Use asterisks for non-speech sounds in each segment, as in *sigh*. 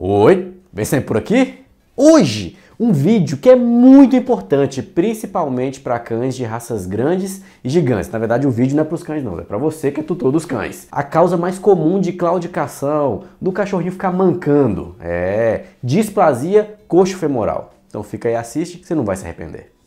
Oi, vem sempre por aqui? Hoje, um vídeo que é muito importante, principalmente para cães de raças grandes e gigantes. Na verdade, o vídeo não é para os cães não, é para você que é tutor dos cães. A causa mais comum de claudicação, do cachorrinho ficar mancando, é displasia coxo-femoral. Então fica aí, assiste, você não vai se arrepender.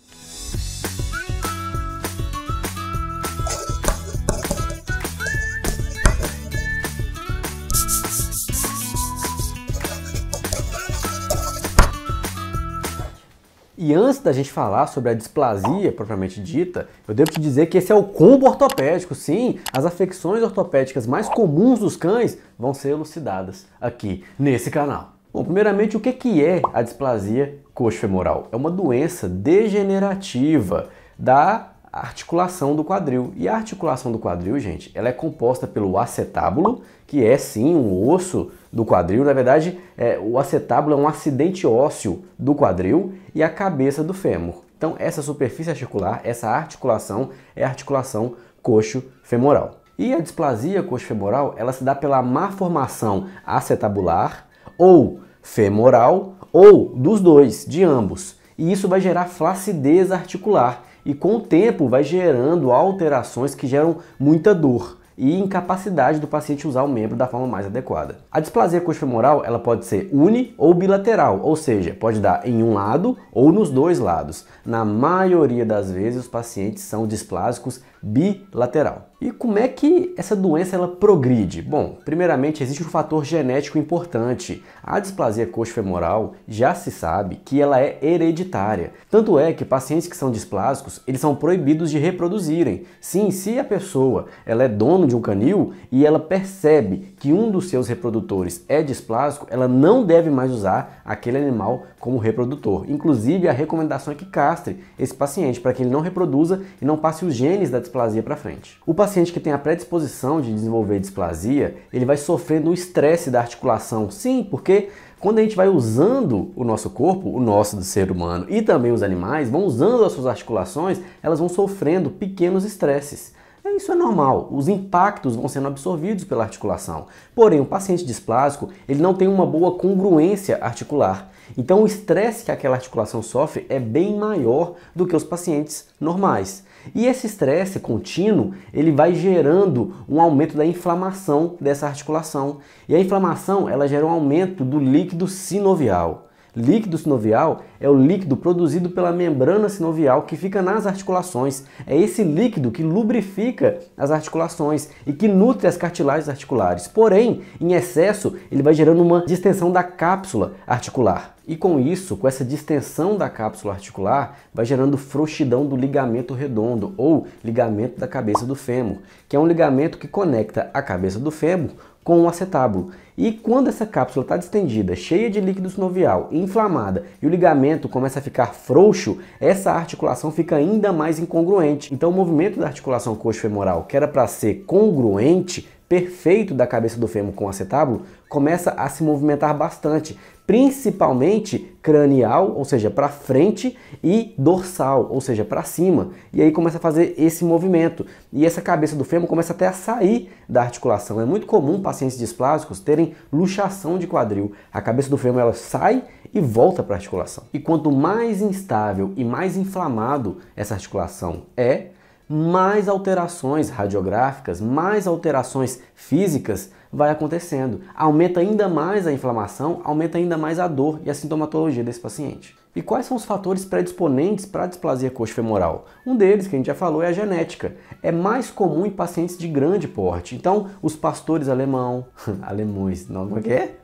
E antes da gente falar sobre a displasia propriamente dita, eu devo te dizer que esse é o combo ortopédico. Sim, as afecções ortopédicas mais comuns dos cães vão ser elucidadas aqui nesse canal. Bom, primeiramente, o que é a displasia coxo-femoral? É uma doença degenerativa da articulação do quadril. E a articulação do quadril, gente, ela é composta pelo acetábulo, que é sim um osso do quadril. Na verdade, é, o acetábulo é um acidente ósseo do quadril e a cabeça do fêmur. Então, essa superfície articular, essa articulação, é a articulação coxo-femoral. E a displasia coxo-femoral, ela se dá pela má formação acetabular ou femoral ou dos dois, de ambos. E isso vai gerar flacidez articular e com o tempo vai gerando alterações que geram muita dor e incapacidade do paciente usar o membro da forma mais adequada. A displasia coxofemoral ela pode ser uni ou bilateral, ou seja, pode dar em um lado ou nos dois lados. Na maioria das vezes os pacientes são displásicos bilateral. E como é que essa doença ela progride? Bom, primeiramente existe um fator genético importante. A displasia coxofemoral já se sabe que ela é hereditária. Tanto é que pacientes que são displásicos, eles são proibidos de reproduzirem. Sim, se a pessoa ela é dono de um canil e ela percebe que um dos seus reprodutores é displásico, ela não deve mais usar aquele animal como reprodutor. Inclusive, a recomendação é que castre esse paciente para que ele não reproduza e não passe os genes da displasia para frente. O paciente que tem a predisposição de desenvolver displasia, ele vai sofrendo o estresse da articulação. Sim, porque quando a gente vai usando o nosso corpo, o nosso do ser humano e também os animais, vão usando as suas articulações, elas vão sofrendo pequenos estresses. É, isso é normal, os impactos vão sendo absorvidos pela articulação. Porém, o paciente displásico, ele não tem uma boa congruência articular. Então, o estresse que aquela articulação sofre é bem maior do que os pacientes normais. E esse estresse contínuo, ele vai gerando um aumento da inflamação dessa articulação. E a inflamação, ela gera um aumento do líquido sinovial. Líquido sinovial é o líquido produzido pela membrana sinovial que fica nas articulações. É esse líquido que lubrifica as articulações e que nutre as cartilagens articulares. Porém, em excesso, ele vai gerando uma distensão da cápsula articular. E com isso, com essa distensão da cápsula articular, vai gerando frouxidão do ligamento redondo ou ligamento da cabeça do fêmur, que é um ligamento que conecta a cabeça do fêmur com o acetábulo. E quando essa cápsula está distendida, cheia de líquido sinovial, inflamada e o ligamento começa a ficar frouxo, essa articulação fica ainda mais incongruente. Então o movimento da articulação coxo-femoral, que era para ser congruente, perfeito da cabeça do fêmur com o acetábulo, começa a se movimentar bastante, principalmente cranial, ou seja, para frente, e dorsal, ou seja, para cima. E aí começa a fazer esse movimento. E essa cabeça do fêmur começa até a sair da articulação. É muito comum pacientes displásicos terem luxação de quadril. A cabeça do fêmur ela sai e volta para a articulação. E quanto mais instável e mais inflamado essa articulação é, mais alterações radiográficas, mais alterações físicas vai acontecendo. Aumenta ainda mais a inflamação, aumenta ainda mais a dor e a sintomatologia desse paciente. E quais são os fatores predisponentes para a displasia coxo-femoral? Um deles, que a gente já falou, é a genética. É mais comum em pacientes de grande porte. Então, os pastores alemão, *laughs* alemães, não, como é que é?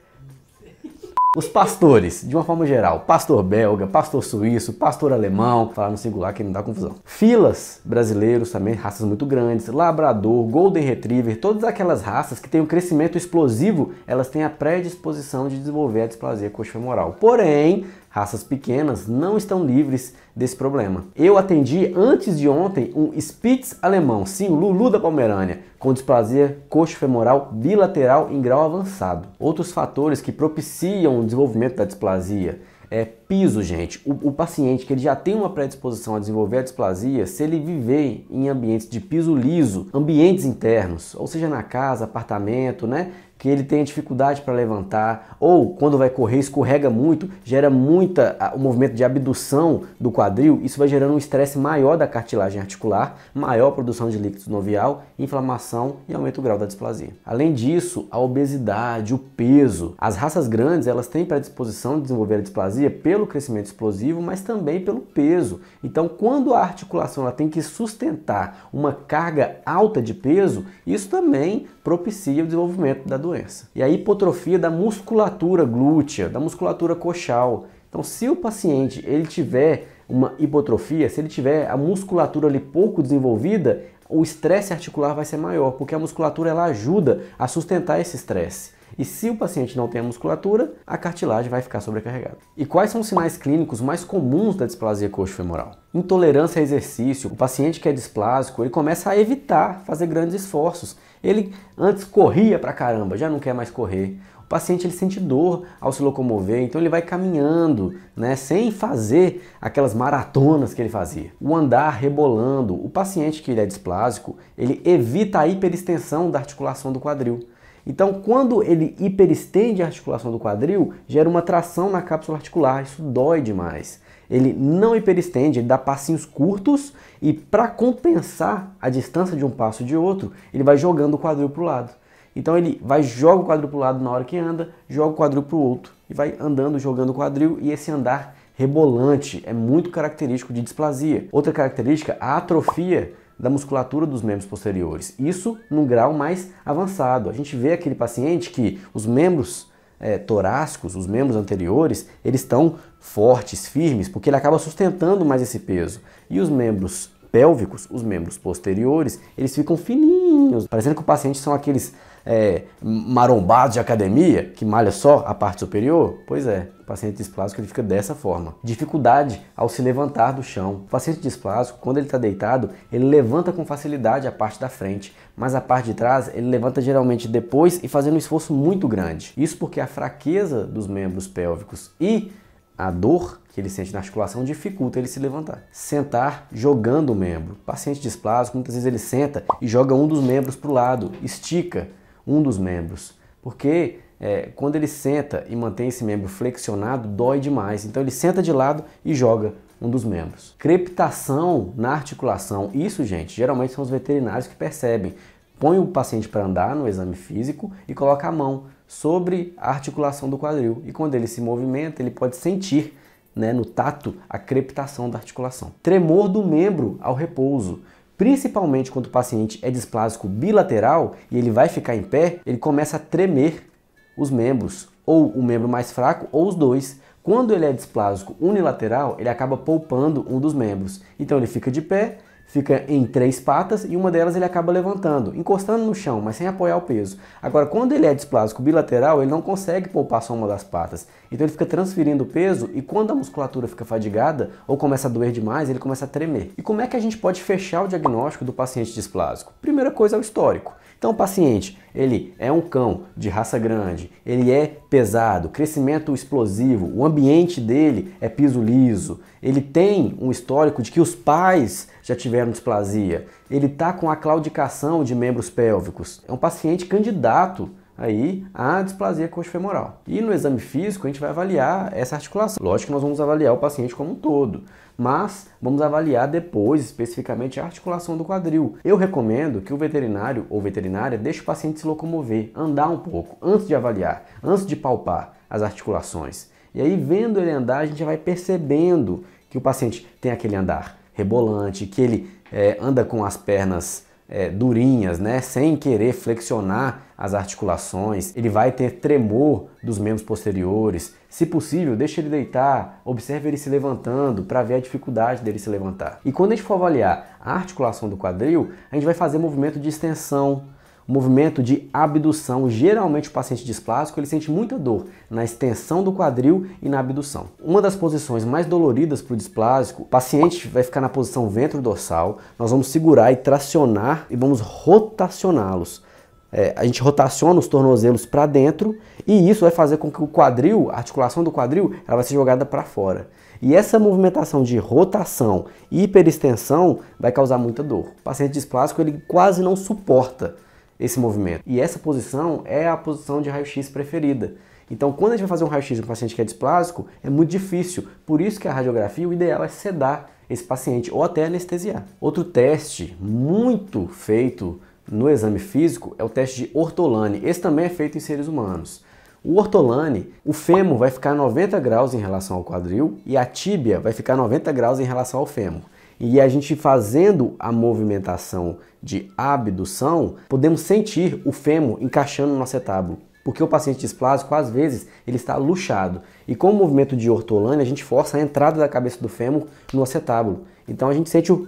Os pastores, de uma forma geral, pastor belga, pastor suíço, pastor alemão, falar no singular que não dá confusão. Filas brasileiros também, raças muito grandes, labrador, golden retriever, todas aquelas raças que têm um crescimento explosivo, elas têm a predisposição de desenvolver a displasia coxofemoral. Porém, raças pequenas não estão livres desse problema. Eu atendi antes de ontem um Spitz alemão, sim, o Lulu da Pomerânia, com displasia coxo-femoral bilateral em grau avançado. Outros fatores que propiciam o desenvolvimento da displasia é piso, gente. O, o, paciente que ele já tem uma predisposição a desenvolver a displasia, se ele viver em ambientes de piso liso, ambientes internos, ou seja, na casa, apartamento, né, que ele tem dificuldade para levantar, ou quando vai correr escorrega muito, gera muita o movimento de abdução do quadril, isso vai gerando um estresse maior da cartilagem articular, maior produção de líquido sinovial, inflamação e aumenta o grau da displasia. Além disso, a obesidade, o peso. As raças grandes, elas têm predisposição de desenvolver a displasia pelo crescimento explosivo, mas também pelo peso. Então, quando a articulação ela tem que sustentar uma carga alta de peso, isso também propicia o desenvolvimento da doença. E a hipotrofia da musculatura glútea, da musculatura coxal. Então, se o paciente ele tiver uma hipotrofia, se ele tiver a musculatura ali pouco desenvolvida, o estresse articular vai ser maior, porque a musculatura ela ajuda a sustentar esse estresse. E se o paciente não tem a musculatura, a cartilagem vai ficar sobrecarregada. E quais são os sinais clínicos mais comuns da displasia coxo-femoral? Intolerância a exercício. O paciente que é displásico, ele começa a evitar fazer grandes esforços. Ele antes corria pra caramba, já não quer mais correr. O paciente ele sente dor ao se locomover, então ele vai caminhando, né, sem fazer aquelas maratonas que ele fazia. O andar rebolando. O paciente que ele é displásico, ele evita a hiperextensão da articulação do quadril. Então, quando ele hiperestende a articulação do quadril, gera uma tração na cápsula articular, isso dói demais. Ele não hiperestende, ele dá passinhos curtos e para compensar a distância de um passo de outro, ele vai jogando o quadril para o lado. Então ele vai joga o quadril para o lado na hora que anda, joga o quadril para o outro e vai andando, jogando o quadril e esse andar rebolante é muito característico de displasia. Outra característica, a atrofia da musculatura dos membros posteriores. Isso num grau mais avançado. A gente vê aquele paciente que os membros é, torácicos, os membros anteriores, eles estão fortes, firmes, porque ele acaba sustentando mais esse peso. E os membros pélvicos, os membros posteriores, eles ficam fininhos, parecendo que o paciente são aqueles é, marombados de academia, que malha só a parte superior? Pois é, o paciente displásico ele fica dessa forma. Dificuldade ao se levantar do chão. O paciente displásico, quando ele está deitado, ele levanta com facilidade a parte da frente, mas a parte de trás ele levanta geralmente depois e fazendo um esforço muito grande. Isso porque a fraqueza dos membros pélvicos e a dor que ele sente na articulação dificulta ele se levantar. Sentar jogando o membro. Paciente displásico, muitas vezes ele senta e joga um dos membros para o lado, estica um dos membros, porque é, quando ele senta e mantém esse membro flexionado, dói demais. Então ele senta de lado e joga um dos membros. Crepitação na articulação. Isso, gente, geralmente são os veterinários que percebem. Põe o paciente para andar no exame físico e coloca a mão sobre a articulação do quadril. E quando ele se movimenta, ele pode sentir né, no tato a crepitação da articulação. Tremor do membro ao repouso. Principalmente quando o paciente é displásico bilateral e ele vai ficar em pé, ele começa a tremer os membros, ou o membro mais fraco ou os dois. Quando ele é displásico unilateral, ele acaba poupando um dos membros. Então ele fica de pé, fica em três patas e uma delas ele acaba levantando, encostando no chão, mas sem apoiar o peso. Agora, quando ele é displásico bilateral, ele não consegue poupar só uma das patas. Então ele fica transferindo o peso e quando a musculatura fica fadigada ou começa a doer demais, ele começa a tremer. E como é que a gente pode fechar o diagnóstico do paciente displásico? Primeira coisa é o histórico. Então o paciente, ele é um cão de raça grande, ele é pesado, crescimento explosivo, o ambiente dele é piso liso, ele tem um histórico de que os pais já tiveram displasia, ele está com a claudicação de membros pélvicos, é um paciente candidato aí a displasia coxofemoral. E no exame físico a gente vai avaliar essa articulação. Lógico que nós vamos avaliar o paciente como um todo, mas vamos avaliar depois especificamente a articulação do quadril. Eu recomendo que o veterinário ou veterinária deixe o paciente se locomover, andar um pouco antes de avaliar, antes de palpar as articulações. E aí vendo ele andar, a gente vai percebendo que o paciente tem aquele andar rebolante, que ele é, anda com as pernas é, durinhas, né, sem querer flexionar as articulações, ele vai ter tremor dos membros posteriores. Se possível, deixe ele deitar, observe ele se levantando para ver a dificuldade dele se levantar. E quando a gente for avaliar a articulação do quadril, a gente vai fazer movimento de extensão, movimento de abdução. Geralmente o paciente displásico ele sente muita dor na extensão do quadril e na abdução. Uma das posições mais doloridas para o displásico, o paciente vai ficar na posição ventro-dorsal, nós vamos segurar e tracionar e vamos rotacioná-los. É, a gente rotaciona os tornozelos para dentro e isso vai fazer com que o quadril, a articulação do quadril, ela vai ser jogada para fora. E essa movimentação de rotação e hiperextensão vai causar muita dor. O paciente displásico ele quase não suporta esse movimento. E essa posição é a posição de raio-x preferida. Então, quando a gente vai fazer um raio-x um paciente que é displásico, é muito difícil. Por isso que a radiografia, o ideal é sedar esse paciente ou até anestesiar. Outro teste muito feito no exame físico é o teste de Ortolani. Esse também é feito em seres humanos. O ortolane, o fêmur vai ficar 90 graus em relação ao quadril e a tíbia vai ficar 90 graus em relação ao fêmur. E a gente fazendo a movimentação de abdução, podemos sentir o fêmur encaixando no acetábulo. Porque o paciente displásico, às vezes, ele está luxado. E com o movimento de ortolane, a gente força a entrada da cabeça do fêmur no acetábulo. Então a gente sente o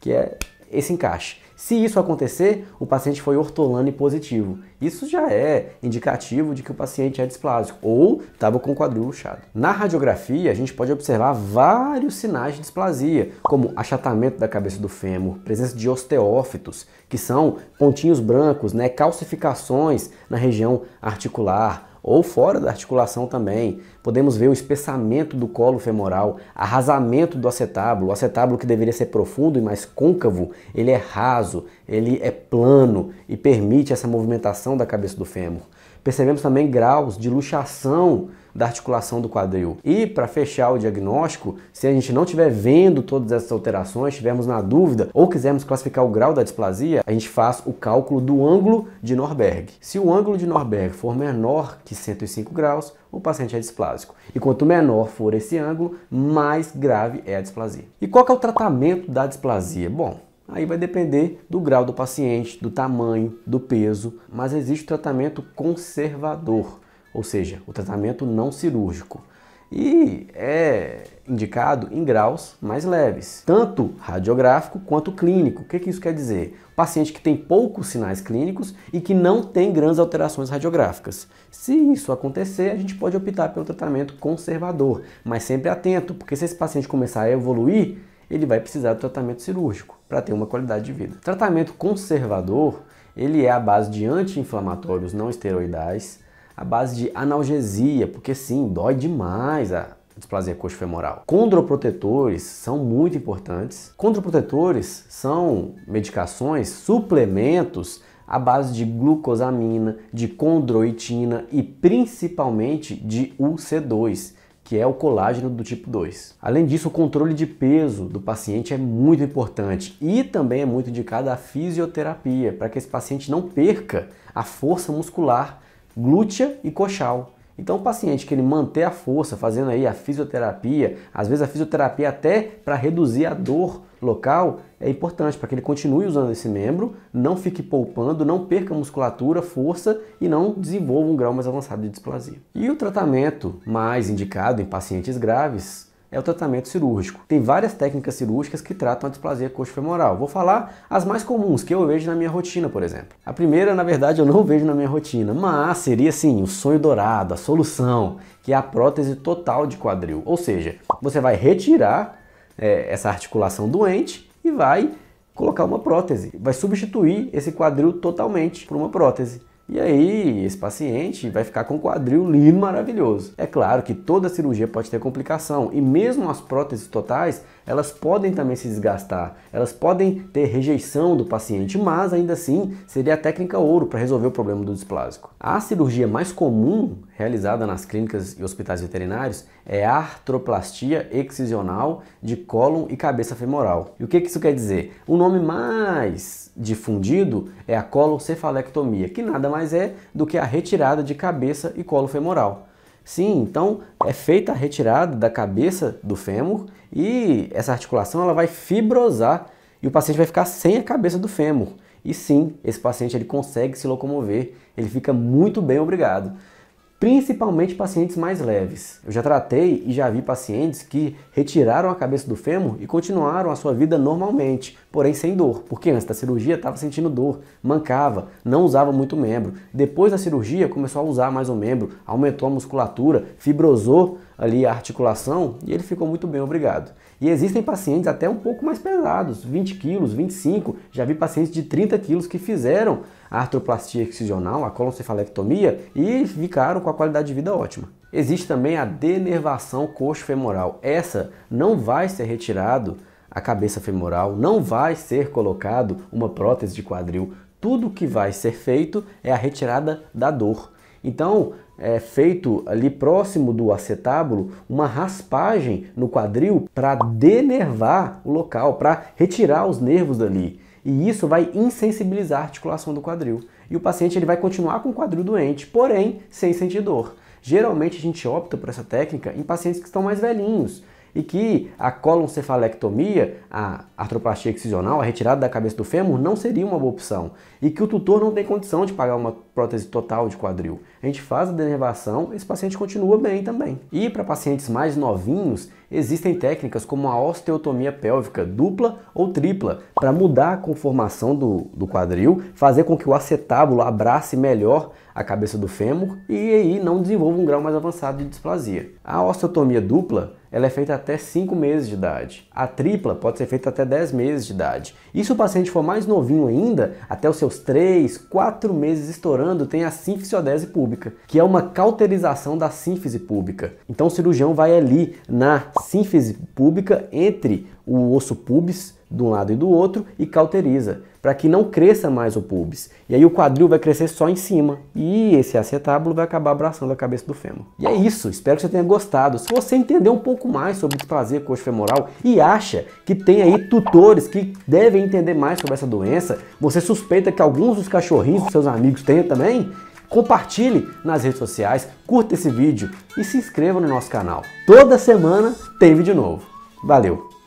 que é esse encaixe. Se isso acontecer, o paciente foi ortolane positivo. Isso já é indicativo de que o paciente é displásico ou estava com o quadril luxado. Na radiografia, a gente pode observar vários sinais de displasia, como achatamento da cabeça do fêmur, presença de osteófitos, que são pontinhos brancos, né, calcificações na região articular, ou fora da articulação também. Podemos ver o espessamento do colo femoral, arrasamento do acetábulo. O acetábulo que deveria ser profundo e mais côncavo, ele é raso, ele é plano e permite essa movimentação da cabeça do fêmur. Percebemos também graus de luxação da articulação do quadril. E para fechar o diagnóstico, se a gente não estiver vendo todas essas alterações, estivermos na dúvida ou quisermos classificar o grau da displasia, a gente faz o cálculo do ângulo de Norberg. Se o ângulo de Norberg for menor que 105 graus, o paciente é displásico. E quanto menor for esse ângulo, mais grave é a displasia. E qual é o tratamento da displasia? Bom, Aí vai depender do grau do paciente, do tamanho, do peso, mas existe o tratamento conservador ou seja, o tratamento não cirúrgico. E é indicado em graus mais leves, tanto radiográfico quanto clínico. O que, que isso quer dizer? O paciente que tem poucos sinais clínicos e que não tem grandes alterações radiográficas. Se isso acontecer, a gente pode optar pelo tratamento conservador, mas sempre atento, porque se esse paciente começar a evoluir, ele vai precisar do tratamento cirúrgico para ter uma qualidade de vida. Tratamento conservador, ele é a base de anti-inflamatórios não esteroidais, a base de analgesia, porque sim, dói demais a displasia coxofemoral. Condroprotetores são muito importantes. Condroprotetores são medicações, suplementos à base de glucosamina, de condroitina e principalmente de UC2, que é o colágeno do tipo 2. Além disso, o controle de peso do paciente é muito importante e também é muito indicada a fisioterapia, para que esse paciente não perca a força muscular glútea e coxal. Então o paciente que ele manter a força, fazendo aí a fisioterapia, às vezes a fisioterapia até para reduzir a dor local, é importante para que ele continue usando esse membro, não fique poupando, não perca musculatura, força e não desenvolva um grau mais avançado de displasia. E o tratamento mais indicado em pacientes graves é o tratamento cirúrgico. Tem várias técnicas cirúrgicas que tratam a displasia coxofemoral. Vou falar as mais comuns que eu vejo na minha rotina, por exemplo. A primeira, na verdade, eu não vejo na minha rotina, mas seria sim o sonho dourado, a solução, que é a prótese total de quadril. Ou seja, você vai retirar é, essa articulação doente e vai colocar uma prótese, vai substituir esse quadril totalmente por uma prótese. E aí, esse paciente vai ficar com um quadril lindo, maravilhoso. É claro que toda cirurgia pode ter complicação e mesmo as próteses totais, elas podem também se desgastar, elas podem ter rejeição do paciente, mas ainda assim seria a técnica ouro para resolver o problema do displásico. A cirurgia mais comum realizada nas clínicas e hospitais veterinários é a artroplastia excisional de cólon e cabeça femoral. E o que isso quer dizer? O nome mais difundido é a coloncefalectomia, que nada mais é do que a retirada de cabeça e colo femoral. Sim, então é feita a retirada da cabeça do fêmur e essa articulação ela vai fibrosar e o paciente vai ficar sem a cabeça do fêmur. E sim, esse paciente ele consegue se locomover, ele fica muito bem obrigado principalmente pacientes mais leves. Eu já tratei e já vi pacientes que retiraram a cabeça do fêmur e continuaram a sua vida normalmente, porém sem dor, porque antes da cirurgia estava sentindo dor, mancava, não usava muito membro. Depois da cirurgia começou a usar mais o membro, aumentou a musculatura, fibrosou ali a articulação e ele ficou muito bem, obrigado. E existem pacientes até um pouco mais pesados, 20 quilos, 25, já vi pacientes de 30 quilos que fizeram a artroplastia excisional, a coloncefalectomia e ficaram com a qualidade de vida ótima. Existe também a denervação coxo-femoral. Essa não vai ser retirado a cabeça femoral, não vai ser colocado uma prótese de quadril. tudo que vai ser feito é a retirada da dor. Então, é feito ali próximo do acetábulo uma raspagem no quadril para denervar o local, para retirar os nervos dali. E isso vai insensibilizar a articulação do quadril. E o paciente ele vai continuar com o quadril doente, porém sem sentir dor. Geralmente a gente opta por essa técnica em pacientes que estão mais velhinhos, e que a coloncefalectomia, a artroplastia excisional, a retirada da cabeça do fêmur, não seria uma boa opção e que o tutor não tem condição de pagar uma prótese total de quadril. A gente faz a denervação, esse paciente continua bem também. E para pacientes mais novinhos, existem técnicas como a osteotomia pélvica dupla ou tripla para mudar a conformação do, do quadril, fazer com que o acetábulo abrace melhor a cabeça do fêmur e aí não desenvolva um grau mais avançado de displasia. A osteotomia dupla ela é feita até 5 meses de idade. A tripla pode ser feita até 10 meses de idade. E se o paciente for mais novinho ainda, até os seus 3, 4 meses estourando, tem a sinfisiodese pública, que é uma cauterização da sínfise pública. Então o cirurgião vai ali na sínfise pública entre o osso pubis de um lado e do outro e cauteriza, para que não cresça mais o pubis. E aí o quadril vai crescer só em cima e esse acetábulo vai acabar abraçando a cabeça do fêmur. E é isso, espero que você tenha gostado. Se você entender um pouco mais sobre displasia coxofemoral e acha que tem aí tutores que devem entender mais sobre essa doença, você suspeita que alguns dos cachorrinhos dos seus amigos tenham também, compartilhe nas redes sociais, curta esse vídeo e se inscreva no nosso canal. Toda semana tem vídeo novo. Valeu!